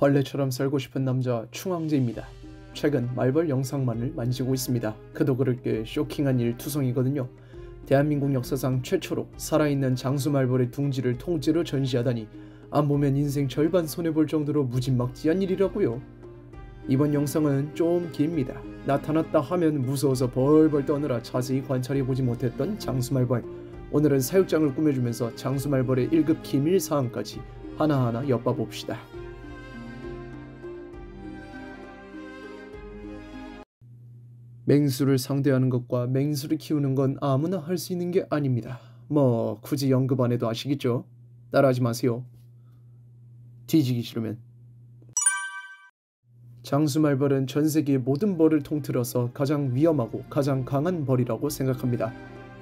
벌레처럼 살고 싶은 남자 충황제입니다. 최근 말벌 영상만을 만지고 있습니다. 그도 그럴 게 쇼킹한 일 투성이거든요. 대한민국 역사상 최초로 살아있는 장수 말벌의 둥지를 통째로 전시하다니 안 보면 인생 절반 손해볼 정도로 무진막지한 일이라고요. 이번 영상은 좀 깁니다. 나타났다 하면 무서워서 벌벌 떠느라 자세히 관찰해보지 못했던 장수말벌. 오늘은 사육장을 꾸며주면서 장수말벌의 1급 기밀사항까지 하나하나 엿봐봅시다. 맹수를 상대하는 것과 맹수를 키우는 건 아무나 할 수 있는 게 아닙니다. 뭐 굳이 언급 안 해도 아시겠죠? 따라하지 마세요. 뒤지기 싫으면. 장수말벌은 전 세계의 모든 벌을 통틀어서 가장 위험하고 가장 강한 벌이라고 생각합니다.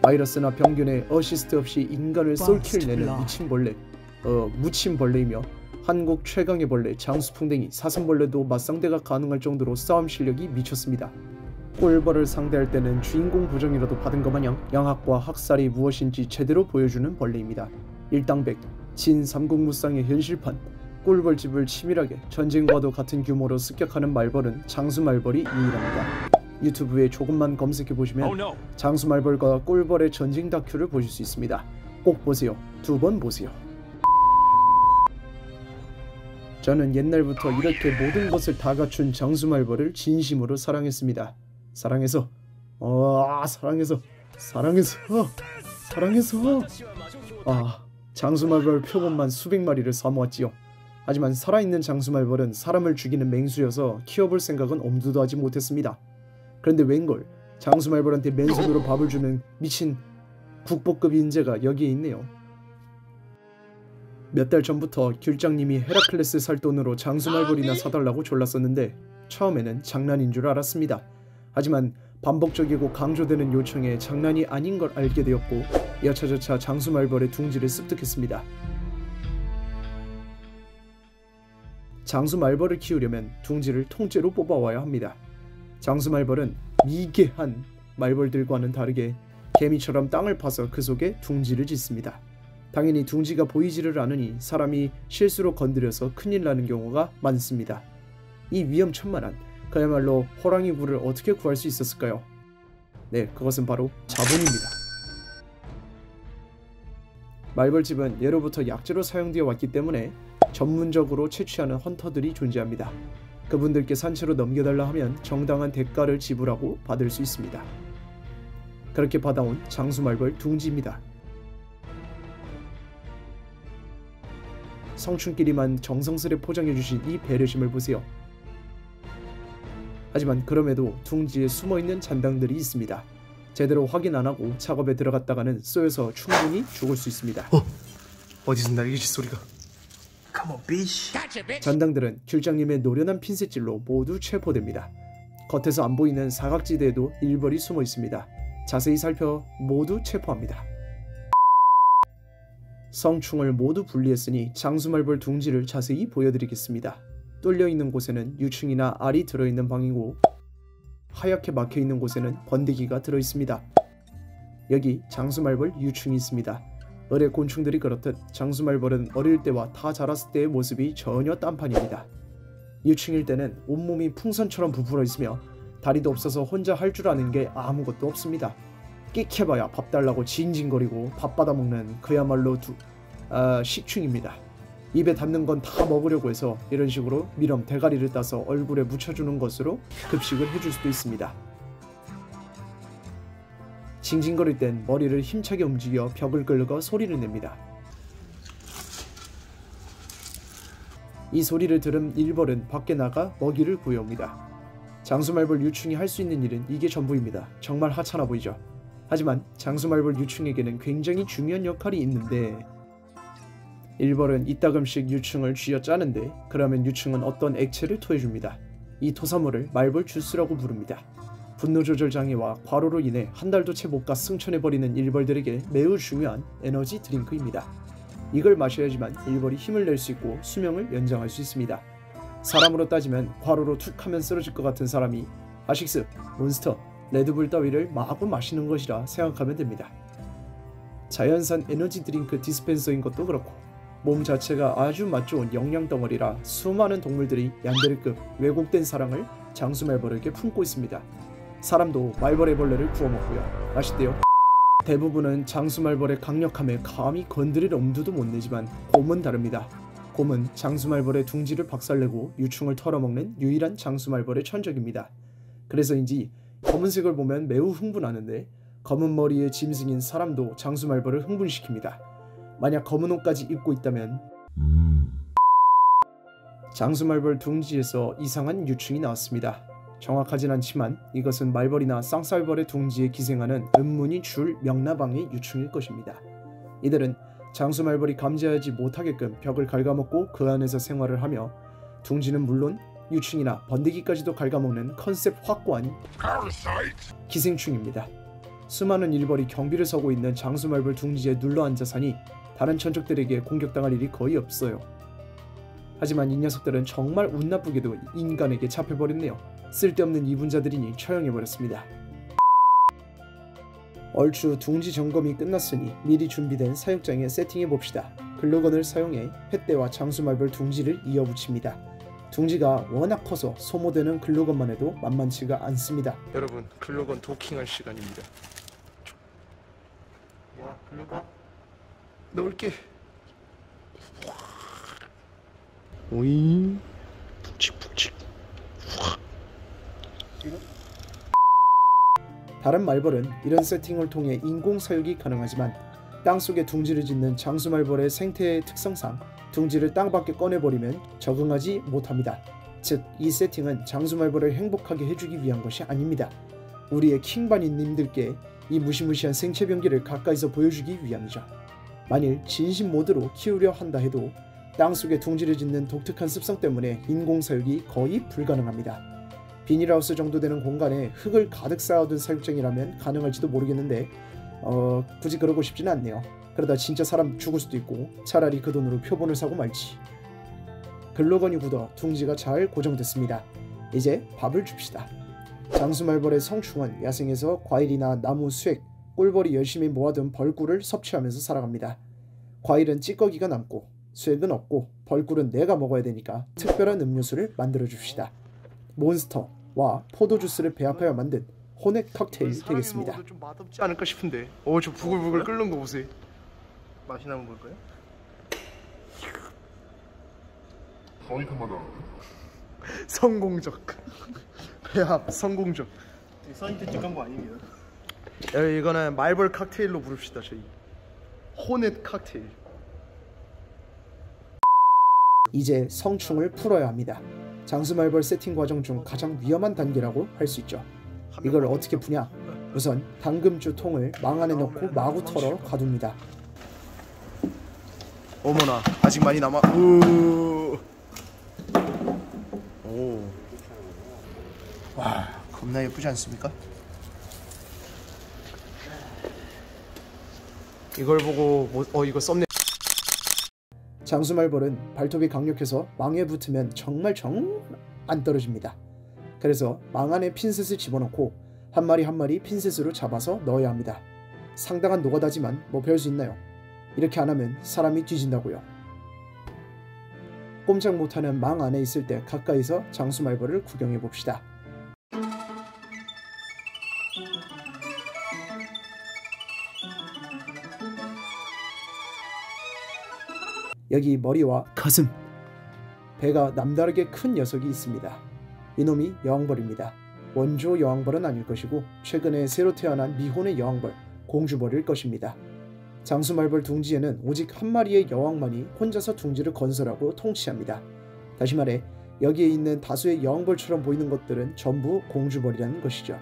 바이러스나 병균에 어시스트 없이 인간을 솔킬내는 미친벌레, 어, 무친벌레이며 한국 최강의 벌레 장수풍뎅이 사슴벌레도 맞상대가 가능할 정도로 싸움 실력이 미쳤습니다. 꿀벌을 상대할 때는 주인공 부정이라도 받은 것 마냥 양학과 학살이 무엇인지 제대로 보여주는 벌레입니다. 일당백, 진 삼국무쌍의 현실판, 꿀벌집을 치밀하게 전쟁과도 같은 규모로 습격하는 말벌은 장수말벌이 유일합니다. 유튜브에 조금만 검색해보시면 장수말벌과 꿀벌의 전쟁 다큐를 보실 수 있습니다. 꼭 보세요. 두 번 보세요. 저는 옛날부터 이렇게 모든 것을 다 갖춘 장수말벌을 진심으로 사랑했습니다. 사랑해서 아 사랑해서 사랑해서 사랑해서 아 장수말벌 표본만 수백 마리를 사모았지요. 하지만 살아있는 장수말벌은 사람을 죽이는 맹수여서 키워볼 생각은 엄두도 하지 못했습니다. 그런데 웬걸 장수말벌한테 맨손으로 밥을 주는 미친 국보급 인재가 여기에 있네요. 몇 달 전부터 귤장님이 헤라클레스 살 돈으로 장수말벌이나 사달라고 졸랐었는데 처음에는 장난인 줄 알았습니다. 하지만 반복적이고 강조되는 요청에 장난이 아닌 걸 알게 되었고 여차저차 장수 말벌의 둥지를 습득했습니다. 장수 말벌을 키우려면 둥지를 통째로 뽑아와야 합니다. 장수 말벌은 미개한 말벌들과는 다르게 개미처럼 땅을 파서 그 속에 둥지를 짓습니다. 당연히 둥지가 보이지를 않으니 사람이 실수로 건드려서 큰일 나는 경우가 많습니다. 이 위험천만한 그야말로 호랑이 굴을 어떻게 구할 수 있었을까요? 네, 그것은 바로 자본입니다. 말벌집은 예로부터 약재로 사용되어 왔기 때문에 전문적으로 채취하는 헌터들이 존재합니다. 그분들께 산채로 넘겨달라 하면 정당한 대가를 지불하고 받을 수 있습니다. 그렇게 받아온 장수말벌 둥지입니다. 성춘끼리만 정성스레 포장해주신 이 배려심을 보세요. 하지만 그럼에도 둥지에 숨어있는 잔당들이 있습니다. 제대로 확인 안 하고 작업에 들어갔다가는 쏘여서 충분히 죽을 수 있습니다. 어? 어디서 날개짓 소리가? 잔당들은 귤장님의 노련한 핀셋질로 모두 체포됩니다. 겉에서 안 보이는 사각지대에도 일벌이 숨어 있습니다. 자세히 살펴 모두 체포합니다. 성충을 모두 분리했으니 장수말벌 둥지를 자세히 보여드리겠습니다. 뚫려 있는 곳에는 유충이나 알이 들어있는 방이고 하얗게 막혀 있는 곳에는 번데기가 들어 있습니다. 여기 장수말벌 유충이 있습니다. 어뢰 곤충들이 그렇듯 장수말벌은 어릴 때와 다 자랐을 때의 모습이 전혀 딴판입니다. 유충일 때는 온몸이 풍선처럼 부풀어 있으며 다리도 없어서 혼자 할 줄 아는 게 아무것도 없습니다. 끽해봐야 밥 달라고 징징거리고 밥 받아먹는 그야말로 두, 아, 식충입니다. 입에 닿는 건 다 먹으려고 해서 이런 식으로 미럼 대가리를 따서 얼굴에 묻혀주는 것으로 급식을 해줄 수도 있습니다. 징징거릴 땐 머리를 힘차게 움직여 벽을 긁어 소리를 냅니다. 이 소리를 들은 일벌은 밖에 나가 먹이를 구해옵니다. 장수말벌 유충이 할 수 있는 일은 이게 전부입니다. 정말 하찮아 보이죠? 하지만 장수말벌 유충에게는 굉장히 중요한 역할이 있는데 일벌은 이따금씩 유충을 쥐어 짜는데 그러면 유충은 어떤 액체를 토해줍니다. 이 토사물을 말벌 주스라고 부릅니다. 분노 조절 장애와 과로로 인해 한 달도 채 못 가 승천해버리는 일벌들에게 매우 중요한 에너지 드링크입니다. 이걸 마셔야지만 일벌이 힘을 낼 수 있고 수명을 연장할 수 있습니다. 사람으로 따지면 과로로 툭 하면 쓰러질 것 같은 사람이 핫식스, 몬스터, 레드불 따위를 마구 마시는 것이라 생각하면 됩니다. 자연산 에너지 드링크 dispenser인 것도 그렇고 몸 자체가 아주 맛 좋은 영양 덩어리라 수많은 동물들이 얀데레급 왜곡된 사랑을 장수 말벌에게 품고 있습니다. 사람도 말벌의 벌레를 구워 먹고요. 맛있대요. 대부분은 장수 말벌의 강력함에 감히 건드릴 엄두도 못 내지만 곰은 다릅니다. 곰은 장수 말벌의 둥지를 박살내고 유충을 털어먹는 유일한 장수 말벌의 천적입니다. 그래서인지 검은색을 보면 매우 흥분하는데 검은 머리의 짐승인 사람도 장수 말벌을 흥분시킵니다. 만약 검은 옷까지 입고 있다면 장수 말벌 둥지에서 이상한 유충이 나왔습니다. 정확하진 않지만 이것은 말벌이나 쌍쌀벌의 둥지에 기생하는 은문이 줄 명나방의 유충일 것입니다. 이들은 장수 말벌이 감지하지 못하게끔 벽을 갉아먹고 그 안에서 생활을 하며 둥지는 물론 유충이나 번데기까지도 갉아먹는 컨셉 확고한 기생충입니다. 수많은 일벌이 경비를 서고 있는 장수 말벌 둥지에 눌러앉아 사니 다른 천적들에게 공격당할 일이 거의 없어요. 하지만 이 녀석들은 정말 운 나쁘게도 인간에게 잡혀버렸네요. 쓸데없는 이분자들이니 처형해버렸습니다. 얼추 둥지 점검이 끝났으니 미리 준비된 사육장에 세팅해봅시다. 글로건을 사용해 횃대와 장수말벌 둥지를 이어붙입니다. 둥지가 워낙 커서 소모되는 글로건만 해도 만만치가 않습니다. 여러분 글로건 도킹할 시간입니다. 야 글로건 넣을게. 오잉 푹직푹직. 다른 말벌은 이런 세팅을 통해 인공 사육이 가능하지만 땅속에 둥지를 짓는 장수 말벌의 생태의 특성상 둥지를 땅 밖에 꺼내버리면 적응하지 못합니다. 즉, 이 세팅은 장수 말벌을 행복하게 해주기 위한 것이 아닙니다. 우리의 킹바니님들께 이 무시무시한 생체 병기를 가까이서 보여주기 위함이죠. 만일 진심 모드로 키우려 한다 해도 땅속에 둥지를 짓는 독특한 습성 때문에 인공 사육이 거의 불가능합니다. 비닐하우스 정도 되는 공간에 흙을 가득 쌓아둔 사육장이라면 가능할지도 모르겠는데 어, 굳이 그러고 싶지는 않네요. 그러다 진짜 사람 죽을 수도 있고 차라리 그 돈으로 표본을 사고 말지. 글로건이 굳어 둥지가 잘 고정됐습니다. 이제 밥을 줍시다. 장수말벌의 성충은 야생에서 과일이나 나무 수액, 꿀벌이 열심히 모아둔 벌꿀을 섭취하면서 살아갑니다. 과일은 찌꺼기가 남고 수액은 없고 벌꿀은 내가 먹어야 되니까 특별한 음료수를 만들어 줍시다. 몬스터와 포도 주스를 배합하여 만든 혼액 칵테일이 되겠습니다. 좀 맛없지 않을까 싶은데. 어 저 부글부글 끓는 거 보세요. 맛이 나면 뭘까요? 성공적. 배합 성공적. 사이언티틱한 거 아닙니다. 야, 이거는 말벌 칵테일로 부릅시다 저희. 호넷 칵테일. 이제 성충을 풀어야 합니다. 장수말벌 세팅 과정 중 가장 위험한 단계라고 할 수 있죠. 이걸 어떻게 푸냐? 우선 당금주 통을 망 안에 넣고 마구 털어 가둡니다. 어머나 아직 많이 남아. 우. 오. 와 겁나 예쁘지 않습니까? 이걸 보고 뭐, 어 이거 썸네. 장수말벌은 발톱이 강력해서 망에 붙으면 정말 정안 떨어집니다. 그래서 망 안에 핀셋을 집어넣고 한 마리 한 마리 핀셋으로 잡아서 넣어야 합니다. 상당한 노가다지만 뭐별수 있나요? 이렇게 안 하면 사람이 뒤진다고요. 꼼짝 못하는 망 안에 있을 때 가까이서 장수말벌을 구경해 봅시다. 여기 머리와 가슴, 배가 남다르게 큰 녀석이 있습니다. 이놈이 여왕벌입니다. 원조 여왕벌은 아닐 것이고 최근에 새로 태어난 미혼의 여왕벌, 공주벌일 것입니다. 장수말벌 둥지에는 오직 한 마리의 여왕만이 혼자서 둥지를 건설하고 통치합니다. 다시 말해 여기에 있는 다수의 여왕벌처럼 보이는 것들은 전부 공주벌이라는 것이죠.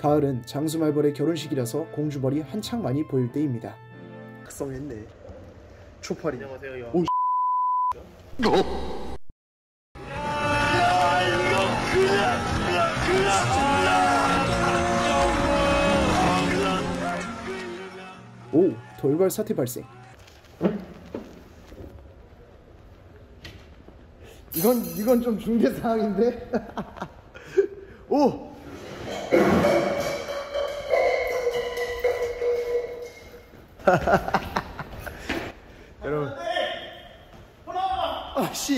가을은 장수말벌의 결혼식이라서 공주벌이 한창 많이 보일 때입니다. 각성했네. 초파리. 안녕하세요. 여. 오. 오, 돌발 사태 발생. 이건 이건 좀 중대 사항인데. 오. 여러분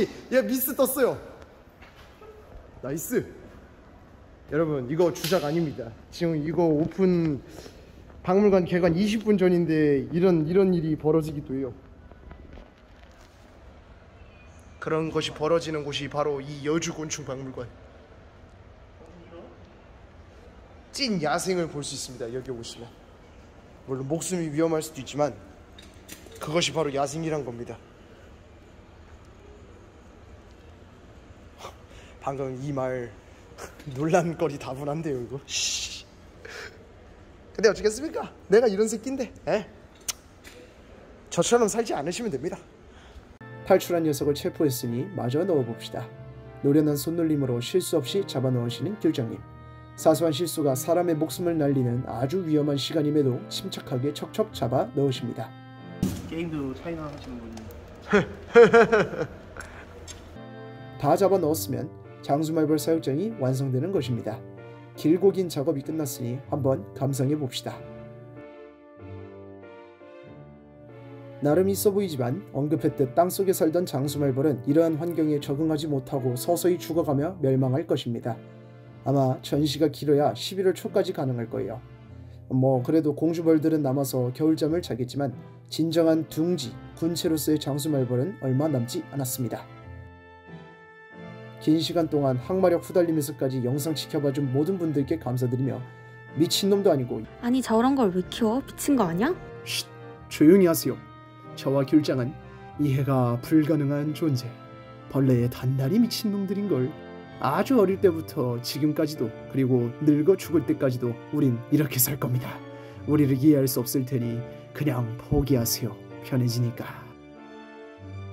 씨, 얘 미스 떴어요. nice. 여러분, 이거 주작 아닙니다. 지금 이거 오픈 박물관 개관 20분 전인데 이런 이런 일이 벌어지기도 해요. 그런 것이 벌어지는 곳이 바로 이 여주곤충 박물관. 찐 야생을 볼 수 있습니다. 여기 오시면. 물론 목숨이 위험할 수도 있지만 그것이 바로 야생이란 겁니다. 방금 이 말 논란거리 다분한데요 이거. 씨. 근데 어쩌겠습니까? 내가 이런 새끼인데. 에? 저처럼 살지 않으시면 됩니다. 탈출한 녀석을 체포했으니 마저 넣어봅시다. 노련한 손놀림으로 실수 없이 잡아 넣으시는 길장님. 사소한 실수가 사람의 목숨을 날리는 아주 위험한 시간임에도 침착하게 척척 잡아 넣으십니다. 게임도 차이나 하시는 분이 다 잡아 넣었으면 장수말벌 사육장이 완성되는 것입니다. 길고 긴 작업이 끝났으니 한번 감상해 봅시다. 나름 있어 보이지만 언급했듯 땅속에 살던 장수말벌은 이러한 환경에 적응하지 못하고 서서히 죽어가며 멸망할 것입니다. 아마 전시가 길어야 11월 초까지 가능할 거예요. 뭐 그래도 공주벌들은 남아서 겨울잠을 자겠지만 진정한 둥지, 군체로서의 장수말벌은 얼마 남지 않았습니다. 긴 시간 동안 항마력 후달리면서까지 영상 지켜봐준 모든 분들께 감사드리며 미친놈도 아니고 아니 저런 걸 왜 키워? 미친 거 아니야? 쉿 조용히 하세요. 저와 귤장은 이해가 불가능한 존재. 벌레의 단단히 미친놈들인 걸. 아주 어릴 때부터 지금까지도 그리고 늙어 죽을 때까지도 우린 이렇게 살 겁니다. 우리를 이해할 수 없을 테니 그냥 포기하세요. 편해지니까.